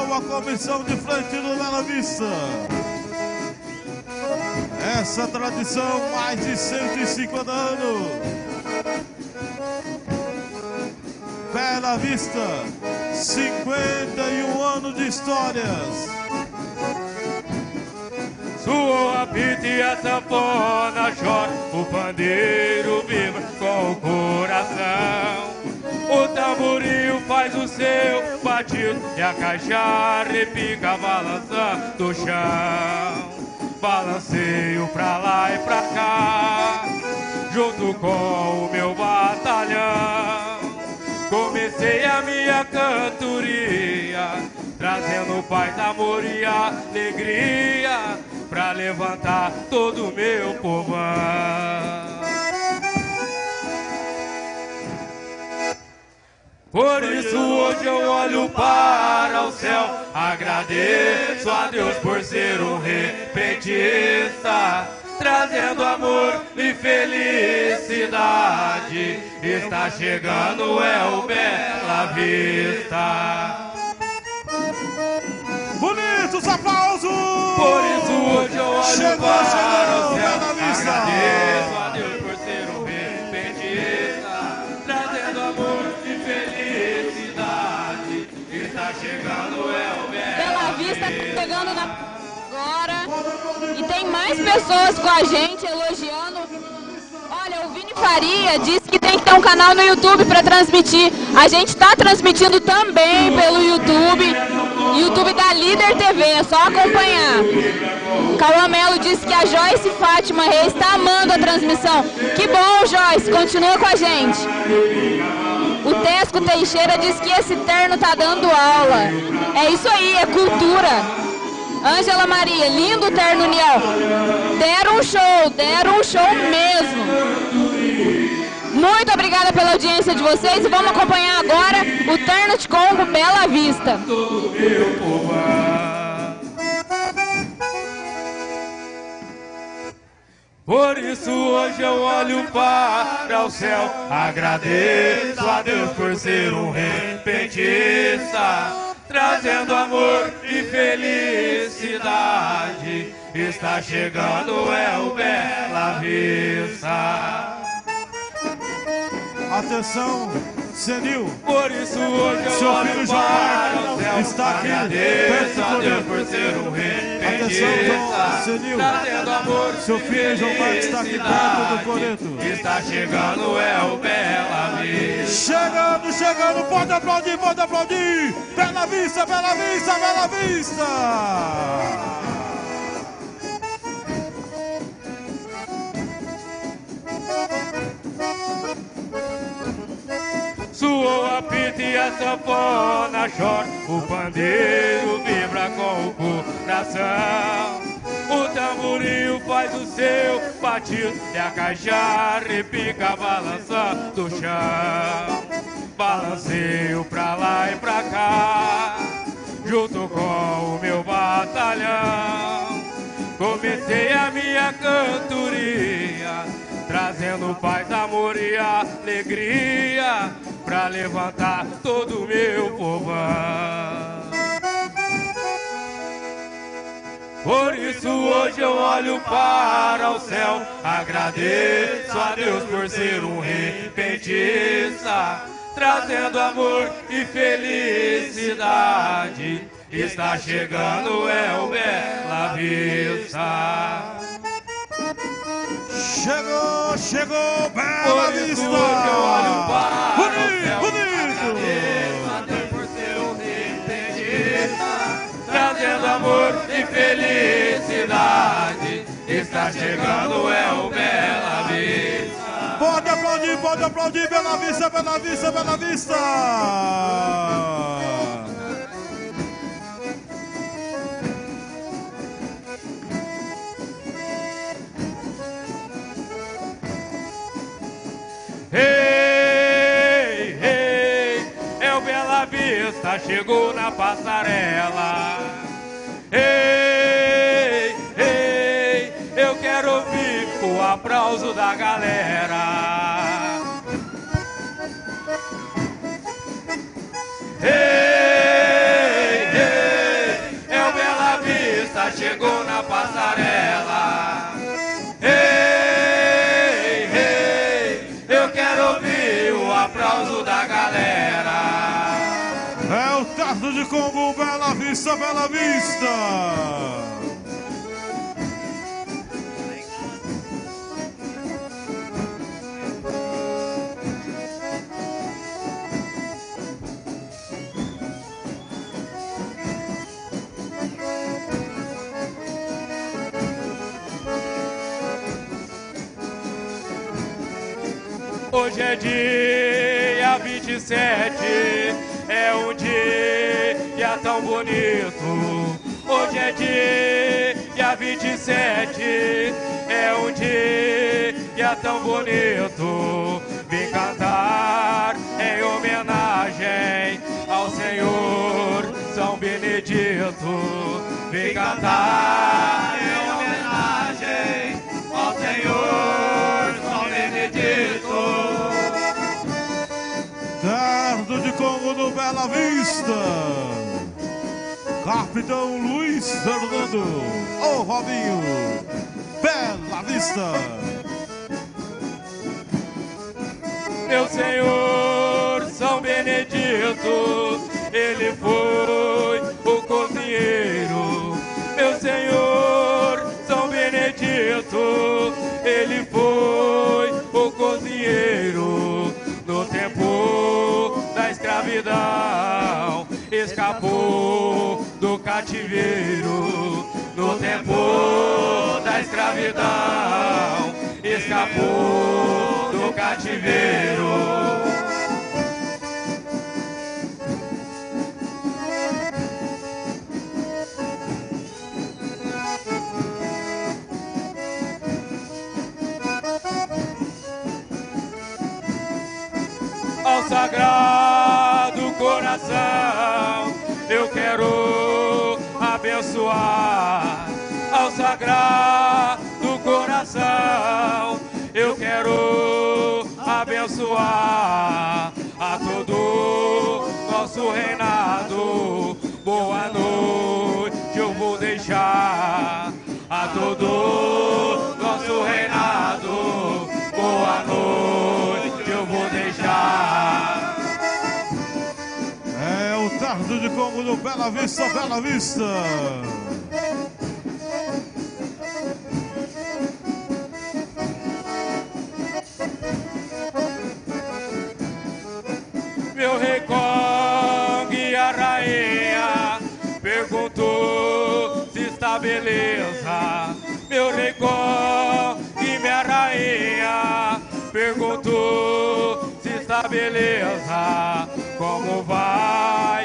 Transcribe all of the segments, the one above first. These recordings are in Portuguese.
a comissão de frente do Bela Vista. Essa tradição, mais de 150 anos. Bela Vista, 51 anos de histórias. Sua apito e a sanfona chora, o pandeiro vibra com o coração. O tamboril faz o seu batido e a caixa repica balançando o chão. Balanceio pra lá e pra cá, junto com o meu batalhão. Comecei a minha cantoria, trazendo paz, amor e alegria, pra levantar todo o meu povão. Por isso hoje eu olho para o céu, agradeço a Deus por ser um repentista, trazendo amor e felicidade. Está chegando é o Bela Vista. Bonitos aplausos! Por isso hoje eu olho Chegou, para chegou, o céu, E tem mais pessoas com a gente elogiando. Olha, o Vini Faria disse que tem que ter um canal no YouTube para transmitir. A gente está transmitindo também pelo YouTube. YouTube da Líder TV, é só acompanhar. Cauã disse que a Joyce Fátima Reis está amando a transmissão. Que bom, Joyce, continua com a gente. O Tesco Teixeira diz que esse terno tá dando aula. É isso aí, é cultura. Ângela Maria, lindo terno União. Deram um show, deram um show mesmo. Muito obrigada pela audiência de vocês e vamos acompanhar agora o terno de Congo Bela Vista. Por isso hoje eu olho para o céu, agradeço a Deus por ser um repentista, trazendo amor e felicidade. Está chegando é o Bela Vista. Atenção, Senil. Por isso hoje eu Seu filho João está aqui, Deus Deus. por ser um Atenção, João repentista, Senil. amor Seu filho João Marcos está aqui perto do Coreto. Está chegando é o Bela Vista. Chegando, chegando, pode aplaudir, pode aplaudir. Bela Vista, Bela Vista, Bela Vista. Suou a pita e a sanfona chora, o pandeiro vibra com o coração. O tamboril faz o seu batido e a caixa repica balançando o chão. Balanceio pra lá e pra cá, junto com o meu batalhão. Comecei a minha cantoria, trazendo paz, amor e alegria, pra levantar todo o meu povão. Por isso hoje eu olho para o céu, agradeço a Deus por ser um repentista, trazendo amor e felicidade. Está chegando é o Bela Vista. Chegou, chegou, Bela Vista. hoje eu olho para Bonito, bonito. por trazendo amor e felicidade. Está chegando é o Bela Vista. Pode aplaudir, pode aplaudir, Bela Vista, Bela Vista, Bela Vista. Vista, chegou na passarela. Ei, ei, eu quero ouvir o aplauso da galera. É o Tardo de Congo, Bela Vista, Bela Vista. Hoje é dia 27, é um dia tão bonito. Hoje é dia 27, é um dia tão bonito. Vim cantar em homenagem ao Senhor São Benedito. Vim cantar Bela Vista. Capitão Luiz Fernando. Ô Robinho. Bela Vista. Meu Senhor São Benedito, ele foi o cozinheiro. Meu Senhor São Benedito, ele foi escapou do cativeiro. No tempo da escravidão, escapou do cativeiro. Ao sagrado Ao sagrado coração, eu quero abençoar a todo nosso reinado. Boa noite, eu vou deixar a todo nosso reinado. Boa noite, eu vou deixar. Tardo de Congo do Bela Vista, Bela Vista. Meu rei Kong a rainha perguntou se está beleza. Meu rei Kong minha rainha perguntou se está beleza. Como vai,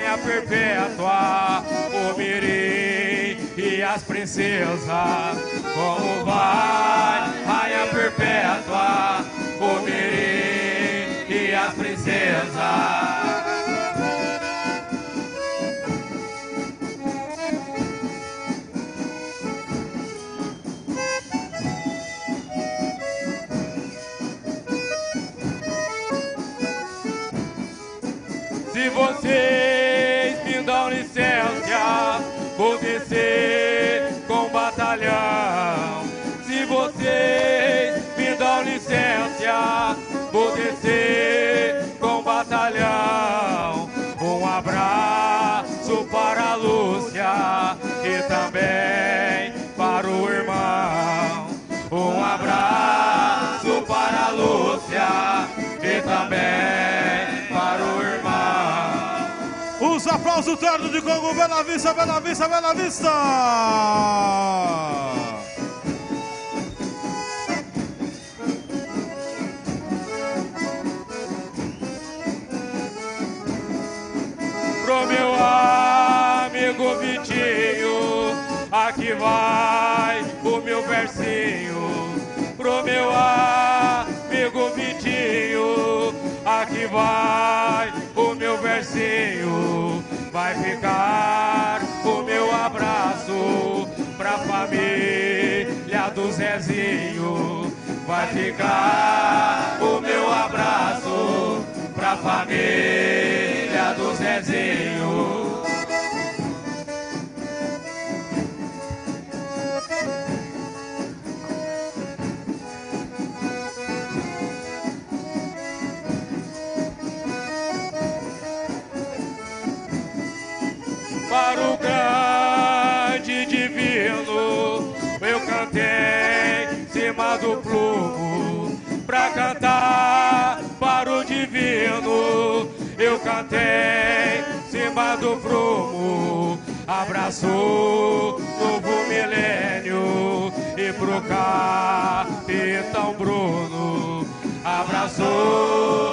rainha perpétua, o mirim e as princesas? Como vai, rainha perpétua, o mirim e as princesas? Se dão licença, vou descer com batalhão. Se vocês me dão licença, vou descer com batalhão. Um abraço para a Lúcia e também para o irmão. Um abraço para a Lúcia e também Os aplausos Tardo de Congo, Bela Vista, Bela Vista, Bela Vista. pro meu amigo Vitinho, aqui vai o meu versinho. Pro meu amigo Vitinho, aqui vai o meu versinho. Vai ficar o meu abraço pra família do Zezinho. Vai ficar o meu abraço pra família do Zezinho. Cantei cima do prumo, abraço novo milênio e pro capitão Bruno, abraço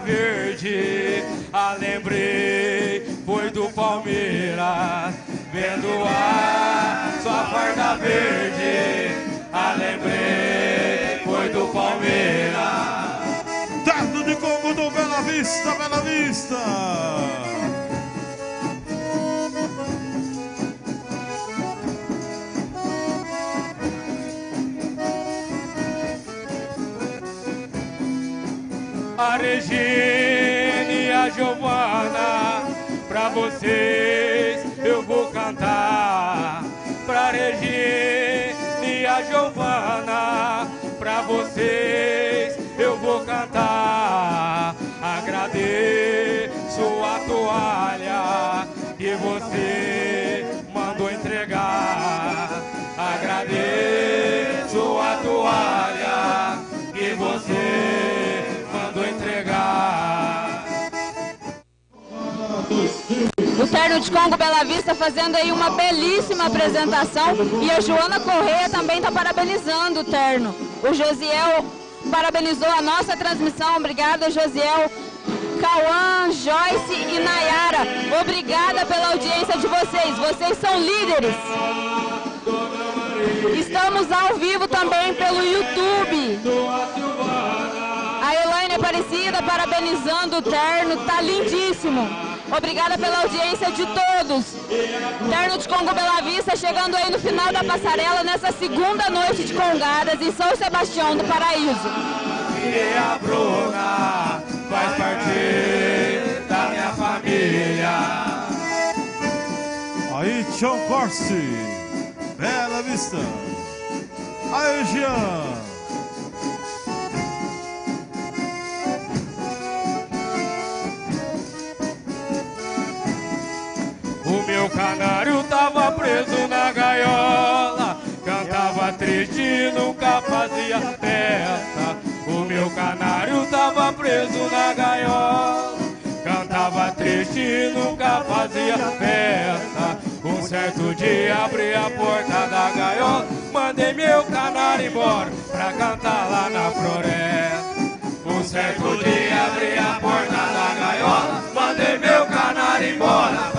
verde, a lembrei foi do Palmeiras. Vendo a sua farda verde, a lembrei foi do Palmeiras. Terno de Congo do Bela Vista, Bela Vista. Regina e a Giovana, pra vocês eu vou cantar. Pra Regina e a Giovana, pra vocês eu vou cantar. Agradeço a toalha que você mandou entregar. Agradeço a toalha O Terno de Congo Bela Vista fazendo aí uma belíssima apresentação e a Joana Correia também está parabenizando o Terno. O Josiel parabenizou a nossa transmissão, obrigada Josiel. Cauã, Joyce e Nayara, obrigada pela audiência de vocês, vocês são líderes. Estamos ao vivo também pelo YouTube. A Elaine Aparecida parabenizando o terno, tá lindíssimo. Obrigada pela audiência de todos. Terno de Congo Bela Vista chegando aí no final da passarela nessa segunda noite de Congadas em São Sebastião do Paraíso. E a Bruna faz parte da minha família. Aí, Tião Corsi, Bela Vista. Aí, Jean. Fazia festa. O meu canário tava preso na gaiola, cantava triste e nunca fazia festa. Um certo dia abri a porta da gaiola, mandei meu canário embora pra cantar lá na floresta. Um certo dia abri a porta da gaiola, mandei meu canário o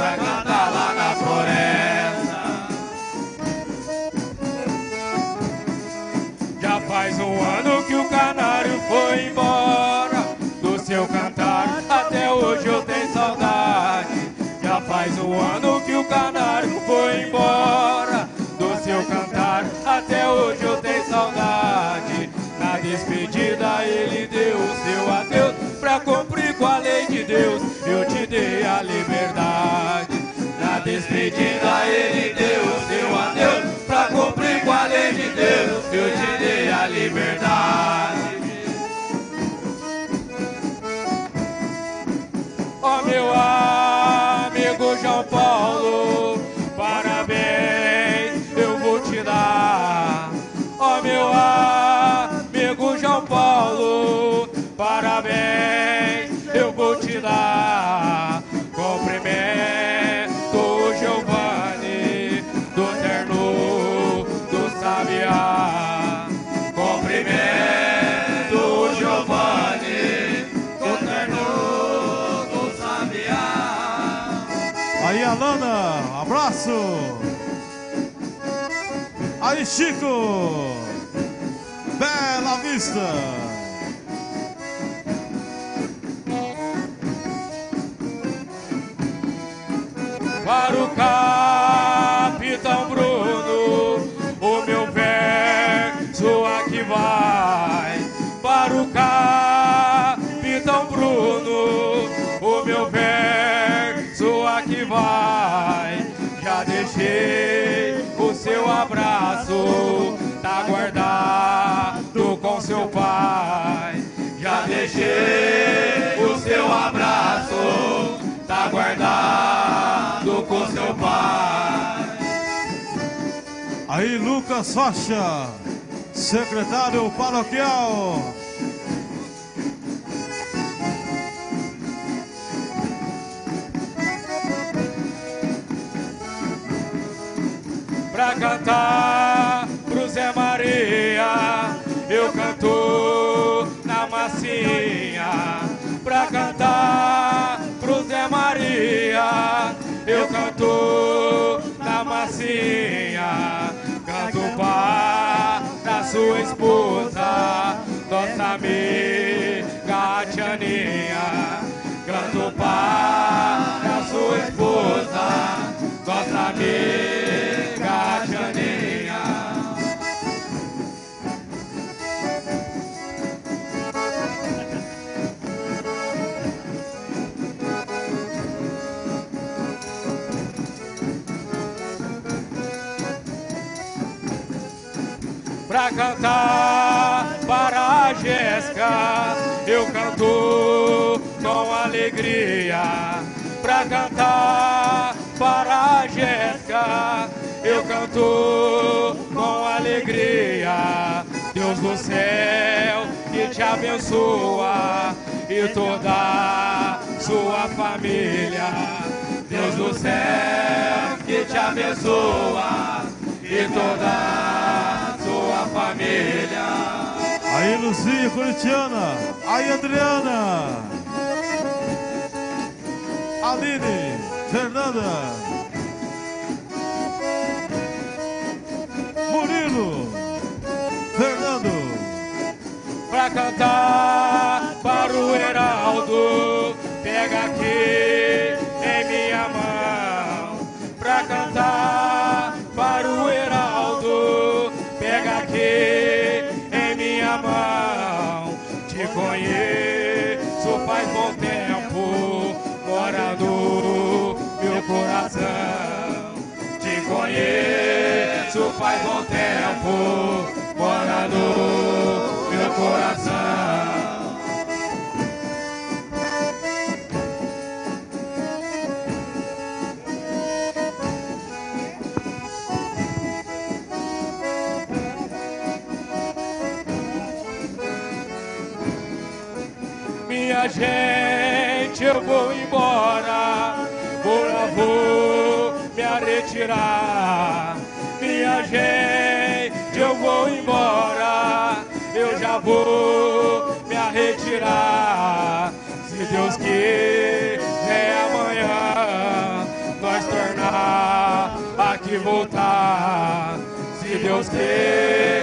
despedida ele deu o seu adeus pra cumprir com a lei de Deus. Eu te dei a liberdade. Chico. Bela Vista. Lucas Rocha, secretário paroquial. Pra cantar pro Zé Maria, eu canto na massinha. Pra cantar pro Zé Maria, eu canto na massinha. Sua esposa, nossa amiga Tianinha. Canto para sua esposa, nossa amiga Pra cantar para a Jéssica, eu canto com alegria. Pra cantar para a Jéssica, eu canto com alegria. Deus do céu que te abençoa e toda sua família. Deus do céu que te abençoa e toda família. Aí, Lucia Coritiana. Aí, Adriana. Aline, Fernanda. Murilo, Fernando. Pra cantar para o Heraldo, pega aqui conheço faz bom tempo, mora no meu coração. Minha gente, eu vou embora, vou vou me retirar. Gente, eu vou embora, eu já vou me retirar. Se Deus quiser amanhã, nós tornar aqui voltar. Se Deus quiser